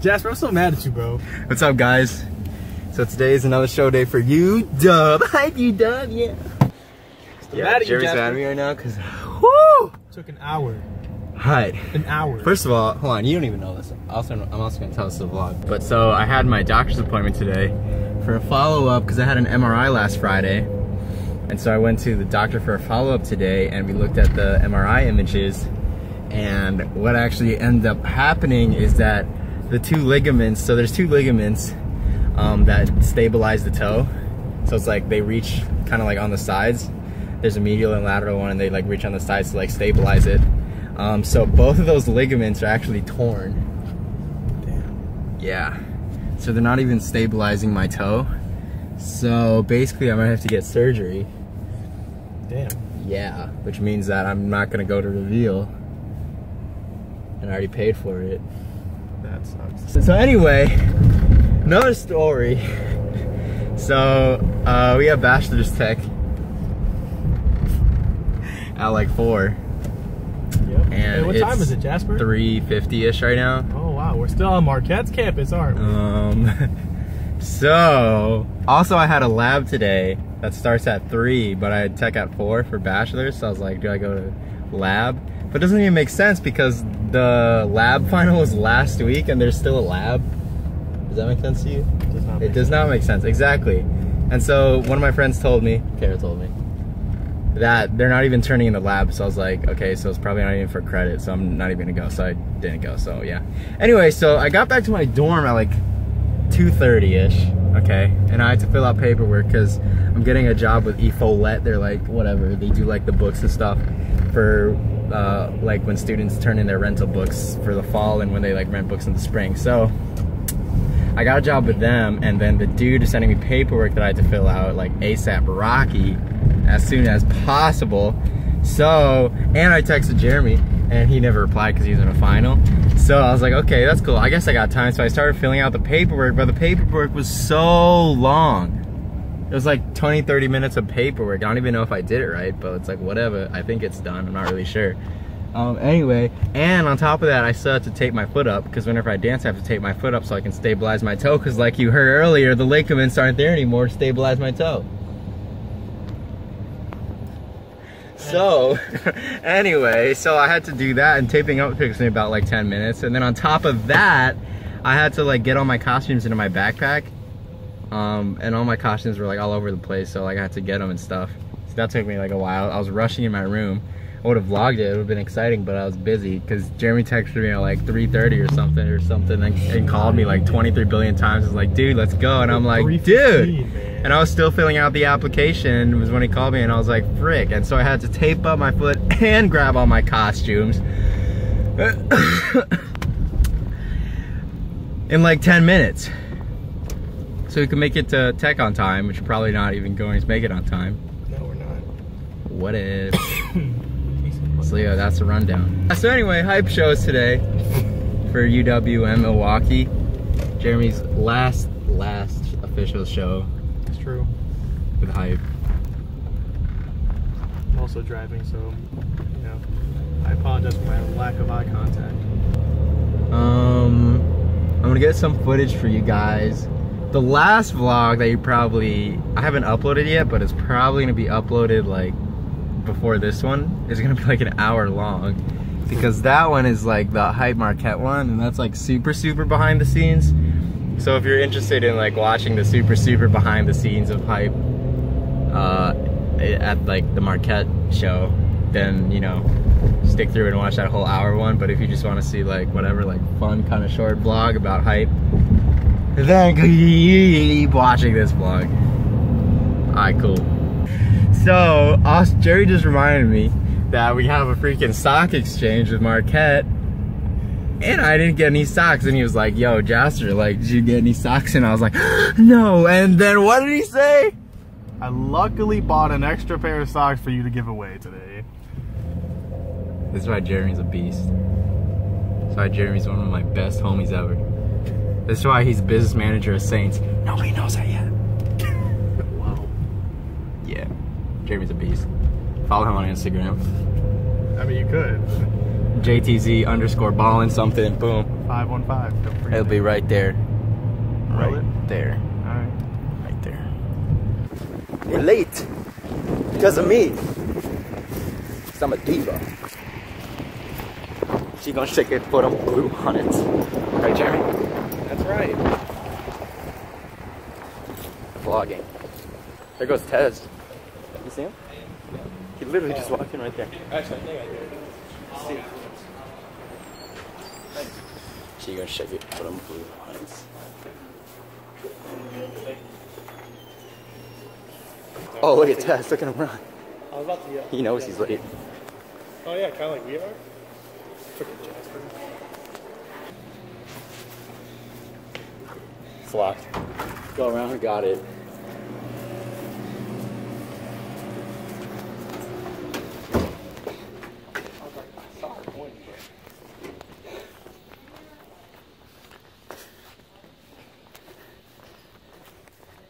Jasper, I'm so mad at you, bro. What's up, guys? So today is another show day for you, Dub. Hype you, Dub, yeah. I'm mad at you, Jerry's Jasper. mad at me right now because, woo! Took an hour. Hi. An hour. First of all, hold on, you don't even know this. Also, I'm also gonna tell this to the vlog. But so I had my doctor's appointment today for a follow up because I had an MRI last Friday. And so I went to the doctor for a follow up today and we looked at the MRI images. And what actually ended up happening is that the two ligaments, so there's two ligaments um, that stabilize the toe. So it's like they reach kind of like on the sides. There's a medial and lateral one and they like reach on the sides to like stabilize it. Um, so both of those ligaments are actually torn. Damn. Yeah. So they're not even stabilizing my toe. So basically I might have to get surgery. Damn. Yeah. Which means that I'm not gonna go to reveal. And I already paid for it. That sucks. So, anyway, another story. So uh, we have bachelor's tech at like four. Yep. And hey, what time is it, Jasper? 350-ish right now. Oh wow, we're still on Marquette's campus, aren't we? Um, so also I had a lab today that starts at three, but I had tech at four for bachelor's. So I was like, do I go to lab? But it doesn't even make sense because the lab final was last week and there's still a lab. Does that make sense to you? Does not It does not make sense, exactly. And so one of my friends told me, Kara told me, that they're not even turning in the lab. So I was like, okay, so it's probably not even for credit. So I'm not even gonna go. So I didn't go. So yeah. Anyway, so I got back to my dorm at like 2.30ish, okay? And I had to fill out paperwork because I'm getting a job with eFollett. They're like, whatever, they do like the books and stuff for uh, like when students turn in their rental books for the fall and when they like rent books in the spring. So I got a job with them and then the dude is sending me paperwork that I had to fill out like ASAP Rocky as soon as possible. So, and I texted Jeremy and he never replied because he was in a final. So I was like, okay, that's cool. I guess I got time. So I started filling out the paperwork, but the paperwork was so long. It was like 20, 30 minutes of paperwork. I don't even know if I did it right, but it's like, whatever. I think it's done. I'm not really sure. Um, anyway, and on top of that, I still have to tape my foot up because whenever I dance, I have to tape my foot up so I can stabilize my toe. Because like you heard earlier, the ligaments aren't there anymore stabilize my toe. So, anyway, so I had to do that and taping up takes me about like 10 minutes. And then on top of that, I had to like get all my costumes into my backpack. Um, and all my costumes were like all over the place. So like I had to get them and stuff. So that took me like a while. I was rushing in my room. I would have vlogged it. It would have been exciting, but I was busy because Jeremy texted me at like 3:30 or something or something, and, and called me like 23 billion times. He's like, "Dude, let's go," and I'm like, "Dude." And I was still filling out the application was when he called me, and I was like, "Frick!" And so I had to tape up my foot and grab all my costumes in like 10 minutes, so we can make it to tech on time, which probably not even going to make it on time. No, we're not. What if? So yeah, that's the rundown. So anyway, hype shows today for UW and Milwaukee. Jeremy's last, last official show It's true. with hype. I'm also driving, so you know, I apologize for my lack of eye contact. Um, I'm gonna get some footage for you guys. The last vlog that you probably, I haven't uploaded yet, but it's probably gonna be uploaded like before this one. is gonna be like an hour long because that one is like the hype Marquette one, and that's like super, super behind the scenes. So if you're interested in like watching the super, super behind the scenes of hype uh, at like the Marquette show, then you know stick through and watch that whole hour one. But if you just want to see like whatever like fun kind of short vlog about hype, then keep watching this vlog. Alright, cool. So us, Jerry just reminded me that we have a freaking sock exchange with Marquette. And I didn't get any socks, and he was like, "Yo, Jasper, like, did you get any socks?" And I was like, "No." And then what did he say? I luckily bought an extra pair of socks for you to give away today. This is why Jeremy's a beast. This is why Jeremy's one of my best homies ever. This is why he's business manager of Saints. Nobody knows that yet. Wow. Yeah, Jeremy's a beast. Follow him on Instagram. I mean, you could. JTZ underscore balling something. Boom. 515. Don't forget. It'll be right there. Right it? there. Alright. Right there. You're late. Because of me. Cause I'm a diva. She gonna shake it, put them blue on it. Right, Jeremy? That's right. Vlogging. There goes Tez. You see him? He literally just walked in right there. Actually, I think I did. She gonna shake it, put them blue on it. Oh, look at Tez. Look at him run. I was about to yell. He knows he's late. Oh yeah, kind of like we are. Freaking Locked. Go around, got it.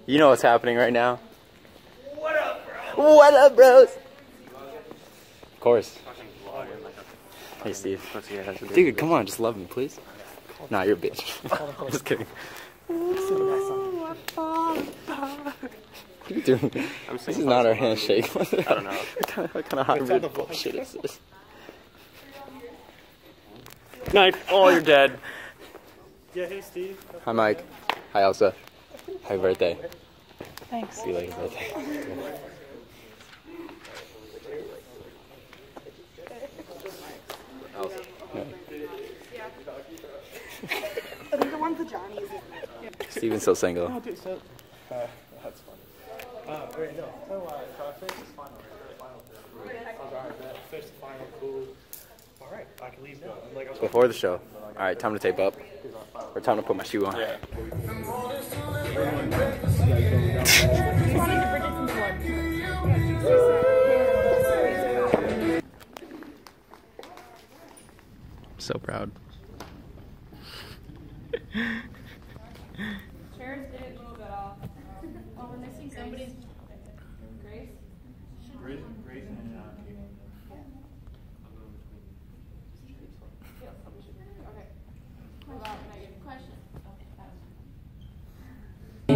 You know what's happening right now? What up, bro? What up, bros? Of course. Hey, Steve. Dude, come on, just love me, please. Nah, you're a bitch. just kidding. What are you doing? this is not our handshake. I don't know. what kind of, what kind of hybrid bullshit is this? Night. Oh, you're dead. Yeah, hey Steve. Hi, Mike. Hi, Elsa. Happy birthday. Thanks. See you later, birthday. Elsa. Yeah. I think the one for Johnny's. Steven's still single. Oh, dude, so. Uh, that's fun. Uh, wait, no. So, uh, so I finished this final. Final. I was alright, the final. Cool. Alright, I can leave now. I'm like, Before the show. Alright, time to tape up. Or time to put my shoe on. Yeah. So proud. Chairs didn't move at all. Oh, we're missing somebody's. Grace? Grace, Grace and, uh, Okay. Hold on, can I get a question?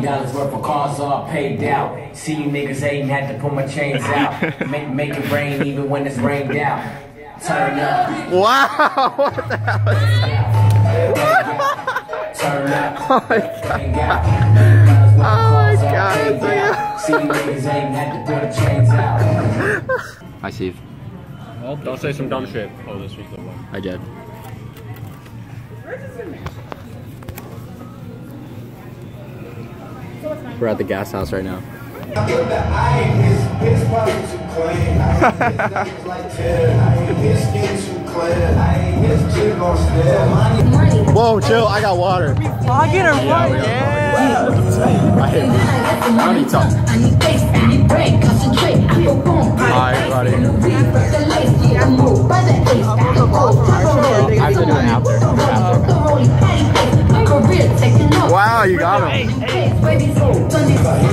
Dollars worth of cars all paid out. See you niggas hating, had to pull my chains out. Make, make it rain even when it's rained out. Turn up, Wow! What the hell is that? turn up. Oh my god. Oh my God, Paid it's out. See you niggas hating, had to pull the chains out. Hi, Steve. Don't say some dumb shit. Oh, this week's the one. I did. We're at the gas house right now. Whoa, chill. I got water. Log in or what? I hate I don't need talk. Hi, buddy. I have to do it after. Wow, you got him. Doing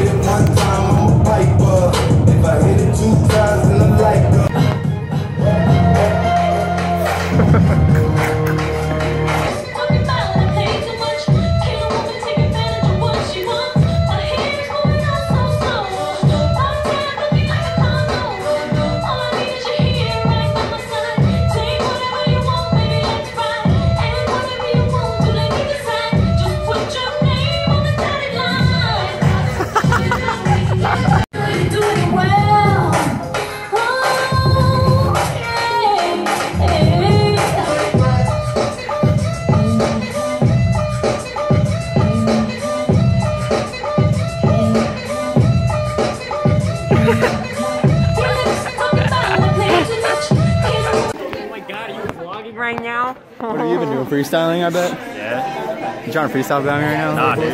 Freestyling, I bet? Yeah. You trying to freestyle down here right now? Nah, dude.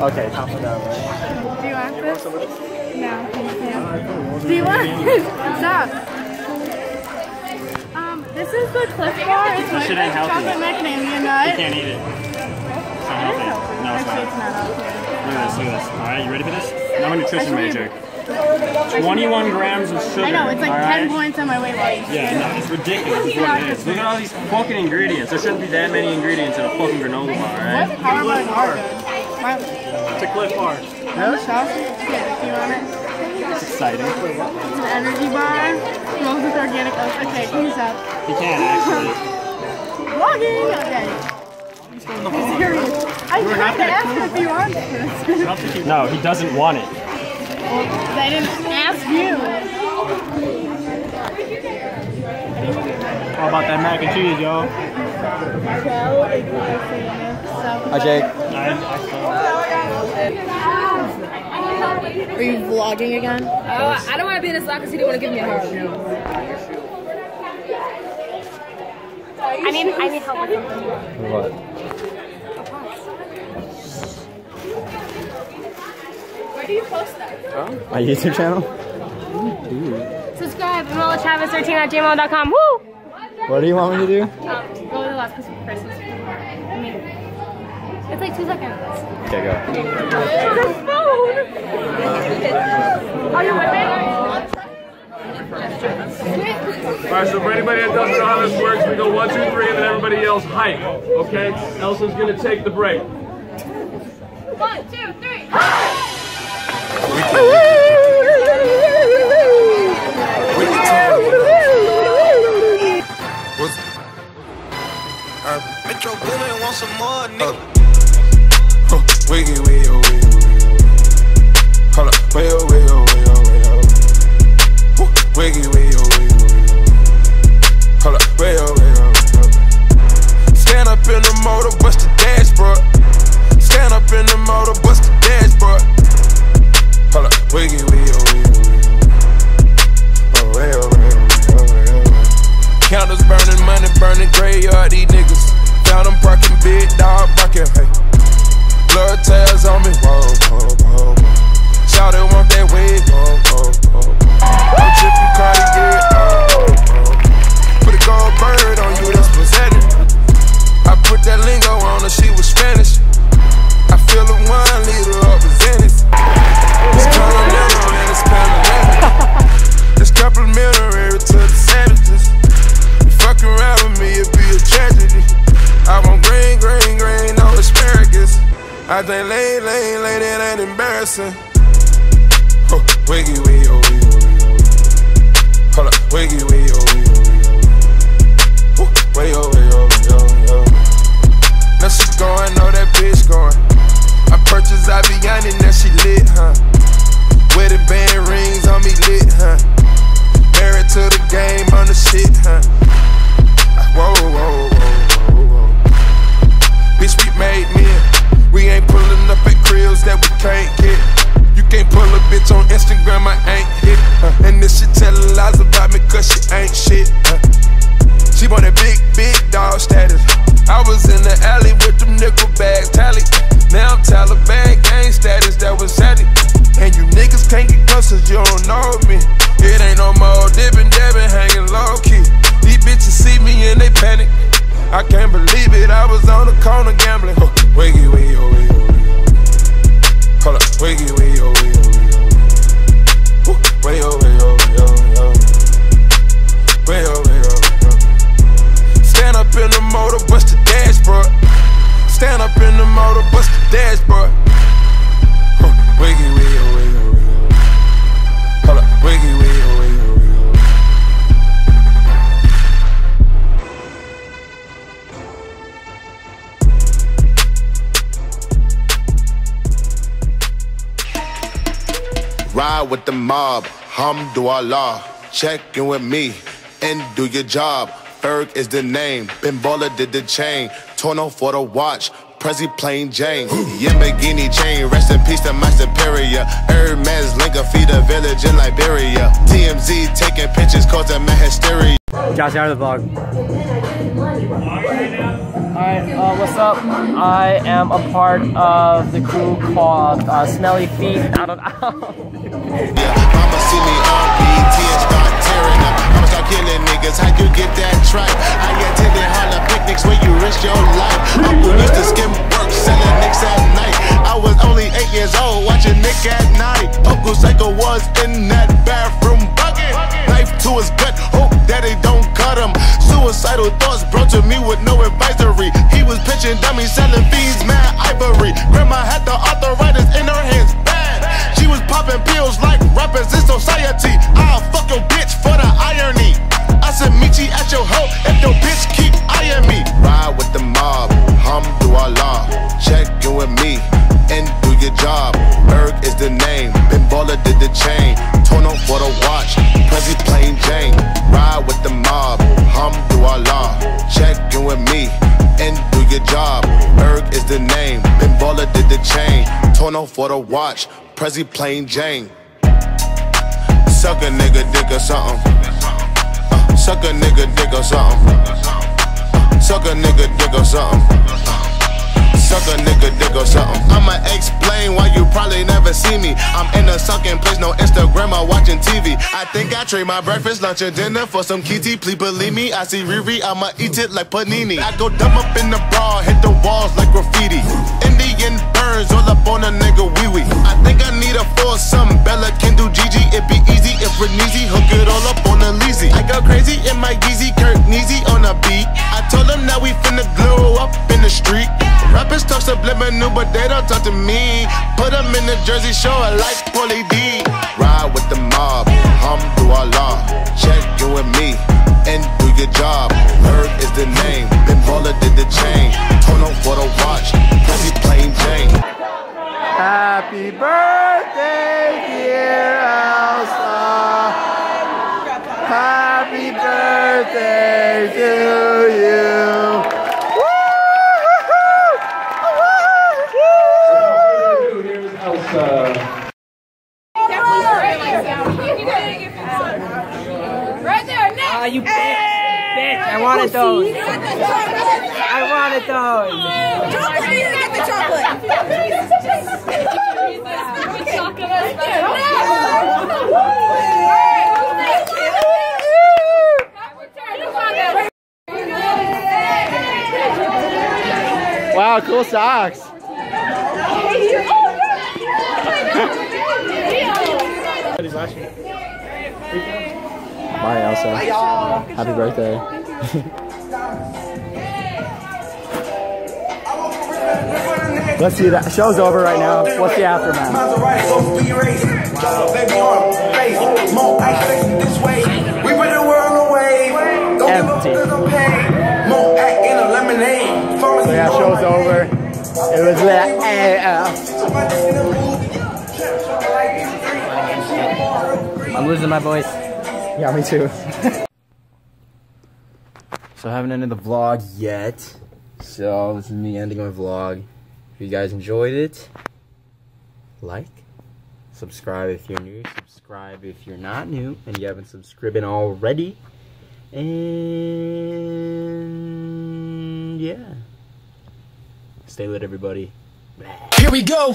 Okay, calm down. Do you want this? No, thank you. Do you want this? Stop. Um, this is the Clif Bar. It's like shit ain't healthy. chocolate macadamia nut. You can't eat it. It's not healthy. healthy. No, it's not. it's not healthy. Look at this, look at this. Alright, you ready for this? I'm a nutrition Actually, major. 21 grams of sugar. I know, it's like 10 right? points on my weight loss. Yeah, no, it's ridiculous. Is what it is. Look at all these fucking ingredients. There shouldn't be that many ingredients in a fucking granola bar, alright? What bars are It's a Clif Bar. really? Sauce? Yeah, if you want it. It's exciting. It's an energy bar. Smells with organic oats. Okay, can you stop? You can actually. Vlogging! Okay. I'm serious. I tried to ask him if he wants this. No, he doesn't want it. I didn't ask you. How about that mac and cheese, yo? Hi, Jake. Are you vlogging again? Oh, I don't want to be in this locker because he didn't want to give me a hug. I need, I need help with something. What? Do you post that? My YouTube channel? Subscribe, MelaChavez13 at gmail.com. Woo! What do you want me to do? Um, go to the last piece of Christmas. I mean, it's like two seconds. Okay, go. The phone! Are you with me? Alright, so for anybody that doesn't know how this works, we go one, two, three, and then everybody yells hype. Okay? Elsa's gonna take the break. One, two, three. Was uh, Metro Boomin want some more, nigga. Huh, wiggy, wiggy, wiggy, wiggy. Hold up, oh, oh, oh, oh. Wiggy, wiggy, wiggy, wiggy. Hold up, way, oh, oh, way, oh. Stand up in the motor, bust the dashboard. Stand up in the motor, bust the dashboard. Hold up, wiggy, wiggy, wiggy, oh, wiggy. Oh, oh, oh, oh, oh. Counters burning, money burning, graveyard, these niggas. Found them parking, big dog barking, hey. Blood tails on Ride with the mob, hamdulillah. Check in with me and do your job. Ferg is the name, Ben Baller did the chain. Tourneau for the watch, Presi plain Jane. Yamagini chain, rest in peace to my superior. Hermes Linka feed a village in Liberia. TMZ taking pictures causing my hysteria. Josh, out of the vlog. Alright, uh, what's up? I am a part of the crew called uh, Smelly Feet. I don't know. Selling nicks at night. I was only eight years old, watching Nick at Nite. Uncle psycho was in that bathroom bugging. Knife to his gut, hope that they don't cut him. Suicidal thoughts brought to me with no advisory. He was pitching dummies, selling fees, mad ivory. Grandma had the arthritis in her hands, bad. She was popping pills like rappers in society. I'll fuck your for the watch, Presi plain Jane. Ride with the mob, hamdulillah. Check in with me and do your job. Ferg is the name, Ben Baller did the chain. Tourneau for the watch, Prezi plain Jane. Suck a nigga dick or something. Uh, suck a nigga dick or something. Uh, suck a nigga dick or something. Suck a nigga dick or something. I'ma explain why you probably never see me. I'm in a sunken place, no Instagram or watching TV. I think I trade my breakfast, lunch, and dinner for some kitty. Please believe me, I see Riri, I'ma eat it like panini. I go dumb up in the bra, hit the walls like graffiti. Indian burns all up on a nigga wee wee. I think I need a foursome. Bella can do Gigi, it be easy if Reneezy hook it all up on a Leezy. I go crazy in my Yeezy, Kurt Neezy on a beat. I told him that we finna glow Talk subliminal, but they don't talk to me. Put them in the Jersey Shore, I like Pauly D. there, Ah, you bitch. Bitch, I wanted those. I wanted those. Chocolate, you get the chocolate. Wow, cool socks. Bye, Elsa. Happy birthday. Let's see that show's over right now. What's the aftermath? Empty. So yeah, show's over. It was lit AF. I'm losing my voice. Yeah, me too. so I haven't ended the vlog yet. So this is me ending my vlog. If you guys enjoyed it, like, subscribe if you're new, subscribe if you're not new and you haven't subscribed already. And yeah. Stay lit everybody. Here we go.